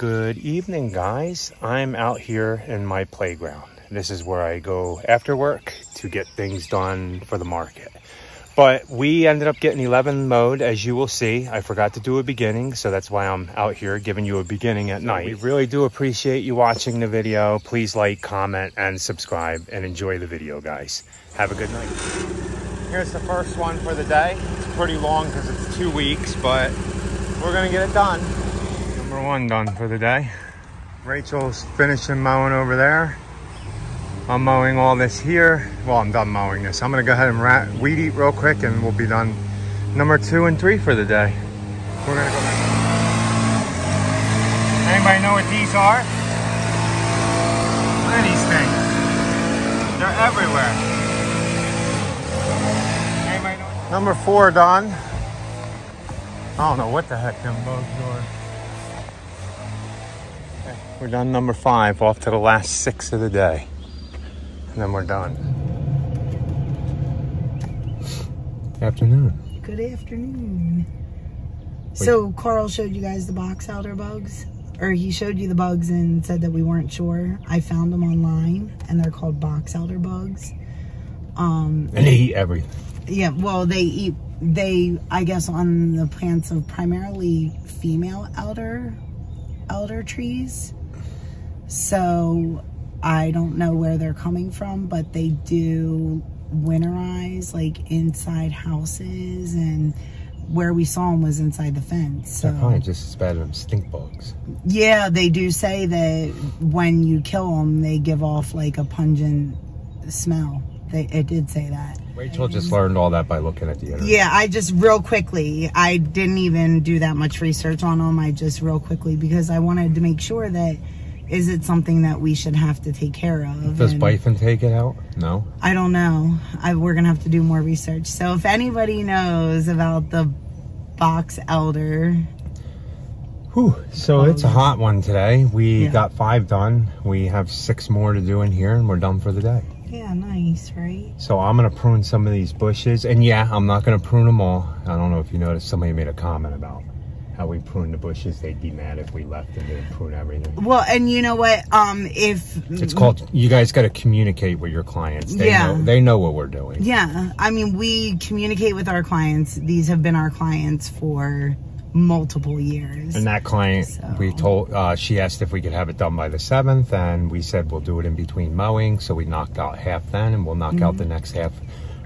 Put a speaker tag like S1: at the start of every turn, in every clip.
S1: Good evening, guys. I'm out here in my playground. This is where I go after work to get things done for the market. But we ended up getting 11 mowed, as you will see. I forgot to do a beginning, so that's why I'm out here giving you a beginning at night. We really do appreciate you watching the video. Please like, comment, and subscribe, and enjoy the video, guys. Have a good night. Here's the first one for the day. It's pretty long because it's two weeks, but we're gonna get it done. Number one done for the day. Rachel's finishing mowing over there. I'm mowing all this here. Well, I'm done mowing this. I'm gonna go ahead and rat, weed eat real quick and we'll be done number two and three for the day. We're gonna go back. Anybody know what these are? Look at these things. They're everywhere. Number four done. I don't know what the heck them bugs are. Okay, we're done number five, off to the last six of the day and then we're done. Afternoon.
S2: Good afternoon. So Carl showed you guys the box elder bugs, or he showed you the bugs and said that we weren't sure. I found them online, and they're called box elder bugs. Um,
S1: and they eat everything.
S2: Yeah, well, they eat. They, I guess, on the plants of primarily female elder elder trees. So I don't know where they're coming from, but they do winterize like inside houses and where we saw them was inside the fence. So.
S1: They're probably just as bad as stink bugs.
S2: Yeah, they do say that when you kill them, they give off like a pungent smell. They, it did say that.
S1: Rachel just learned all that by looking at the internet.
S2: Yeah, I just real quickly, I didn't even do that much research on them. I just real quickly because I wanted to make sure that is it something that we should have to take care of?
S1: Does Bifen take it out? No.
S2: I don't know. I, we're gonna have to do more research. So if anybody knows about the box elder.
S1: Whew. So um, it's a hot one today. We yeah. got five done. We have six more to do in here and we're done for the day.
S2: Yeah, nice, right?
S1: So I'm gonna prune some of these bushes and yeah, I'm not gonna prune them all. I don't know if you noticed somebody made a comment about how we prune the bushes, they'd be mad if we left and didn't prune everything.
S2: Well, and you know what? Um, if
S1: it's called, you guys got to communicate with your clients. They yeah, know, they know what we're doing.
S2: Yeah, I mean, we communicate with our clients. These have been our clients for multiple years.
S1: And that client, so. we told, uh, she asked if we could have it done by the seventh, and we said we'll do it in between mowing. So we knocked out half then, and we'll knock mm -hmm. out the next half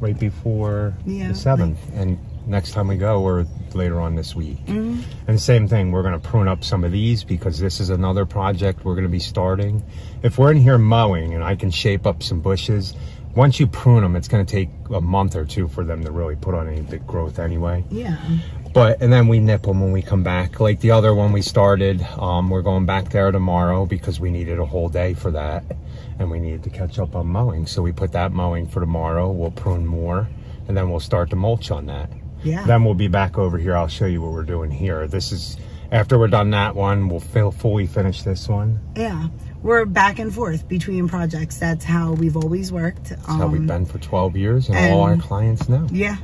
S1: right before yeah, the seventh. Like, and next time we go or later on this week. Mm -hmm. And same thing, we're going to prune up some of these because this is another project we're going to be starting. If we're in here mowing and I can shape up some bushes, once you prune them, it's going to take a month or two for them to really put on any big growth anyway.
S2: Yeah.
S1: But, and then we nip them when we come back. Like the other one we started, um, we're going back there tomorrow because we needed a whole day for that. And we needed to catch up on mowing. So we put that mowing for tomorrow. We'll prune more and then we'll start to mulch on that.
S2: Yeah.
S1: Then we'll be back over here. I'll show you what we're doing here. This is, after we're done that one, we'll feel fully finish this one.
S2: Yeah. We're back and forth between projects. That's how we've always worked.
S1: That's um, how we've um, been for 12 years and, and all our clients know.
S2: Yeah.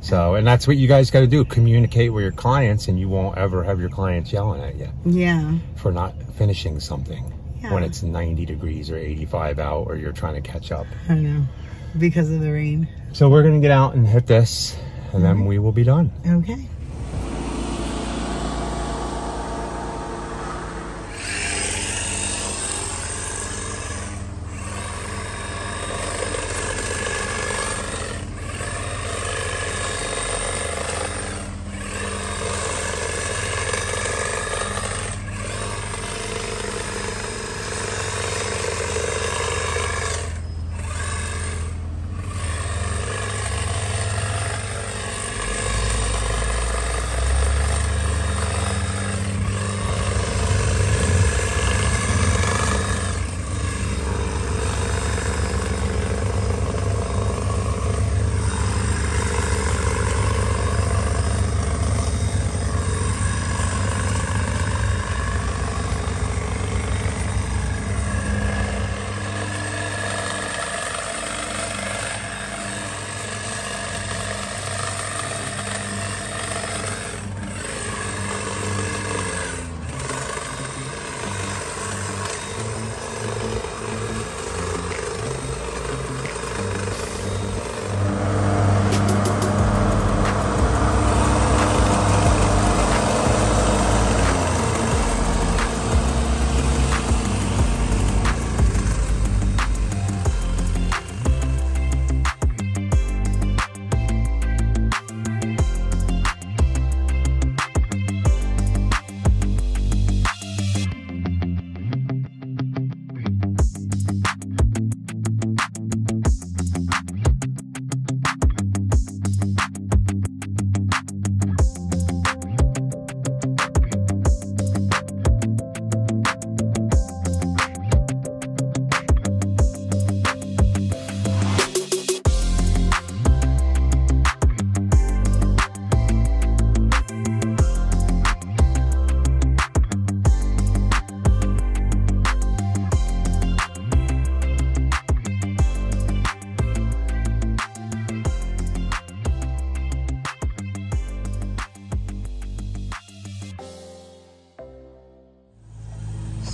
S1: So, and that's what you guys got to do. Communicate with your clients and you won't ever have your clients yelling at you.
S2: Yeah.
S1: For not finishing something yeah. when it's 90 degrees or 85 out or you're trying to catch up.
S2: I know. Because of the rain.
S1: So we're going to get out and hit this and then we will be done.
S2: Okay.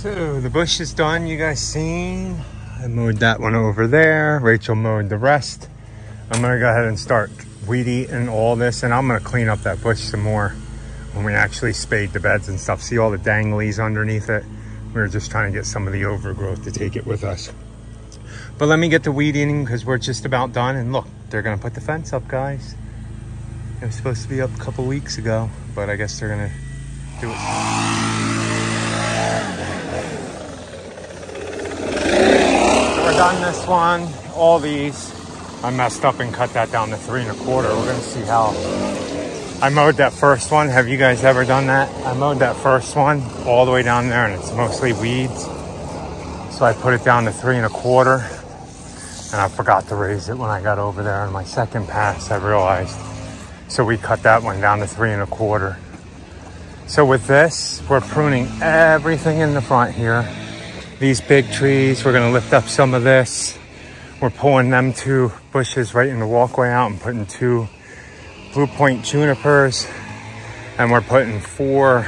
S1: So the bush is done, you guys seen? I mowed that one over there. Rachel mowed the rest. I'm gonna go ahead and start weed eating all this and I'm gonna clean up that bush some more when we actually spade the beds and stuff. See all the danglies underneath it? We were just trying to get some of the overgrowth to take it with us. But let me get the weed eating because we're just about done. And look, they're gonna put the fence up, guys. It was supposed to be up a couple weeks ago, but I guess they're gonna do it. Done this one, all these. I messed up and cut that down to three and a quarter. We're gonna see how I mowed that first one. Have you guys ever done that? I mowed that first one all the way down there and it's mostly weeds. So I put it down to three and a quarter and I forgot to raise it when I got over there on my second pass, I realized. So we cut that one down to three and a quarter. So with this, we're pruning everything in the front here. These big trees, we're gonna lift up some of this. We're pulling them two bushes right in the walkway out and putting two Blue Point junipers. And we're putting four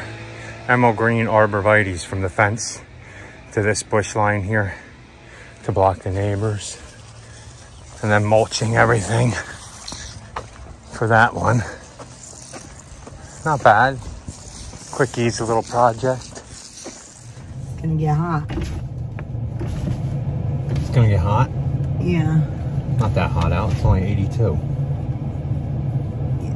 S1: emerald green arborvitaes from the fence to this bush line here to block the neighbors. And then mulching everything for that one. Not bad. Quick, easy little project.
S2: It's gonna get hot.
S1: It's gonna get hot.
S2: Yeah.
S1: Not that hot out. It's only 82.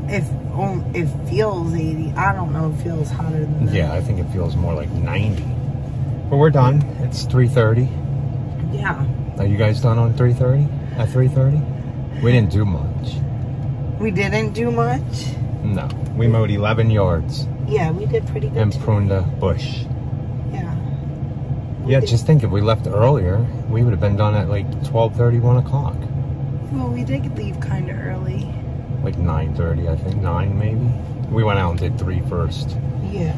S2: If oh, it feels 80, I don't know. It feels hotter than that.
S1: Yeah, I think it feels more like 90. But we're done. It's 3:30.
S2: Yeah.
S1: Are you guys done on 3:30? At 3:30? We didn't do much.
S2: We didn't do much.
S1: No, we mowed 11 yards
S2: Yeah, we did pretty good.
S1: and pruned a bush.
S2: Yeah.
S1: Yeah, just think if we left earlier, we would have been done at like 12:30, 1 o'clock.
S2: Well, we did leave kind of early.
S1: Like 9:30, I think, 9 maybe. We went out and did three first.
S2: Yeah.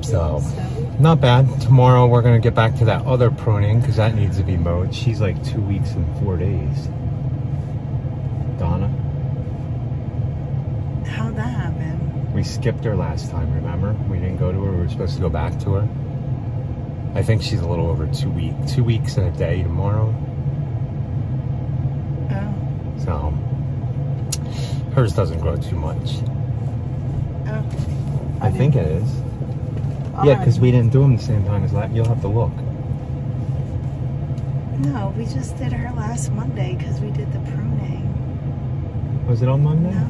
S1: So,
S2: So,
S1: not bad. Tomorrow we're gonna get back to that other pruning because that needs to be mowed. She's like two weeks and four days. Donna,
S2: how'd that happen?
S1: we skipped her last time. Remember? We didn't go to her. We were supposed to go back to her. I think she's a little over two weeks. Two weeks and a day tomorrow.
S2: Oh.
S1: So hers doesn't grow too much.
S2: Oh.
S1: I think it is. Yeah, because we didn't do them the same time as that. You'll have to look.
S2: No, we just did her last Monday because we did the pruning.
S1: Was it on Monday?
S2: No,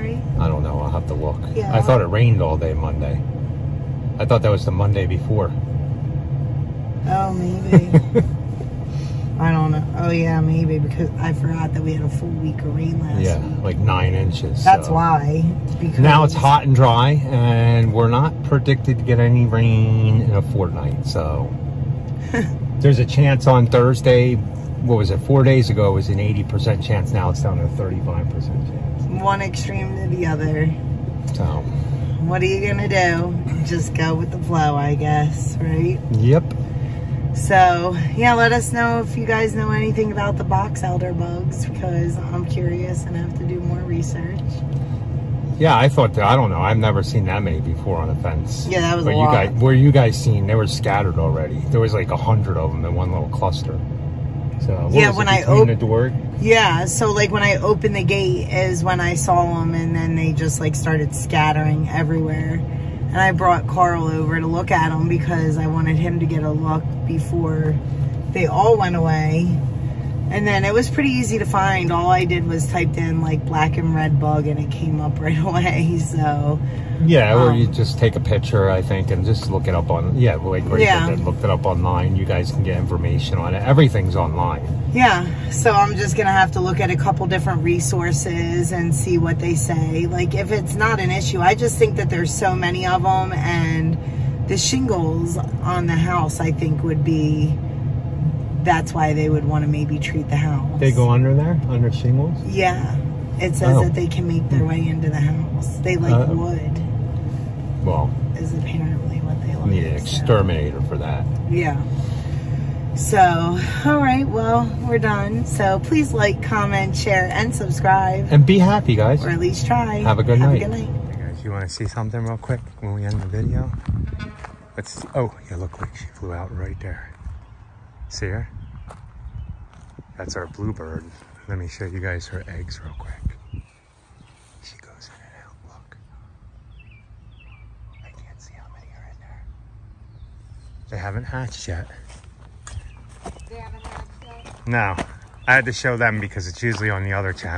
S2: right?
S1: I don't know. I'll have to look.
S2: Yeah.
S1: I thought it rained all day Monday. I thought that was the Monday before.
S2: Oh, maybe. I don't know. Oh, yeah, maybe because I forgot that we had a full week of rain last
S1: yeah,
S2: week.
S1: like nine inches.
S2: That's
S1: so.
S2: why. Because
S1: Now it's hot and dry, and we're not predicted to get any rain in a fortnight. So there's a chance on Thursday. What was it? Four days ago, it was an 80% chance. Now it's down to a 35% chance.
S2: One extreme to the other.
S1: So,
S2: What are you gonna do? Just go with the flow, I guess, right?
S1: yep.
S2: So, yeah, let us know if you guys know anything about the box elder bugs because I'm curious and I have to do more research.
S1: Yeah, I thought that. I don't know. I've never seen that many before on a fence.
S2: Yeah, that was a
S1: you
S2: lot.
S1: guys, where you guys seen? They were scattered already. There was like a hundred of them in one little cluster. So
S2: Yeah, when I opened
S1: the door.
S2: Yeah, so like when I opened the gate is when I saw them and then they just like started scattering everywhere. And I brought Carl over to look at them because I wanted him to get a look before they all went away. And then it was pretty easy to find. All I did was typed in like black and red bug and it came up right away. So
S1: Yeah, or
S2: Um,
S1: you just take a picture, I think, and just look it up on. Yeah, like Rachel
S2: Yeah.
S1: did, looked it up online. You guys can get information on it. Everything's online.
S2: Yeah, so I'm just gonna have to look at a couple different resources and see what they say. Like, if it's not an issue, I just think that there's so many of them, and the shingles on the house, I think, would be. That's why they would want to maybe treat the house.
S1: They go under there, under shingles.
S2: Yeah, it says
S1: Oh.
S2: that they can make their way into the house. They like
S1: Uh,
S2: wood,
S1: Well,
S2: is apparently what they like.
S1: need an
S2: so.
S1: exterminator for that.
S2: Yeah. So, all right, well, we're done. So please like, comment, share, and subscribe.
S1: And be happy, guys.
S2: or at least try.
S1: Have a good
S2: Have
S1: night.
S2: a good night.
S1: Hey guys, you want to see something real quick when we end the video? Let's see. Oh, yeah, look, like she flew out right there. See her? That's our bluebird. Let me show you guys her eggs real quick. She goes in and out, look. I can't see how many are in there. They haven't hatched yet.
S3: They haven't had yet.
S1: No, I had to show them because it's usually on the other channel.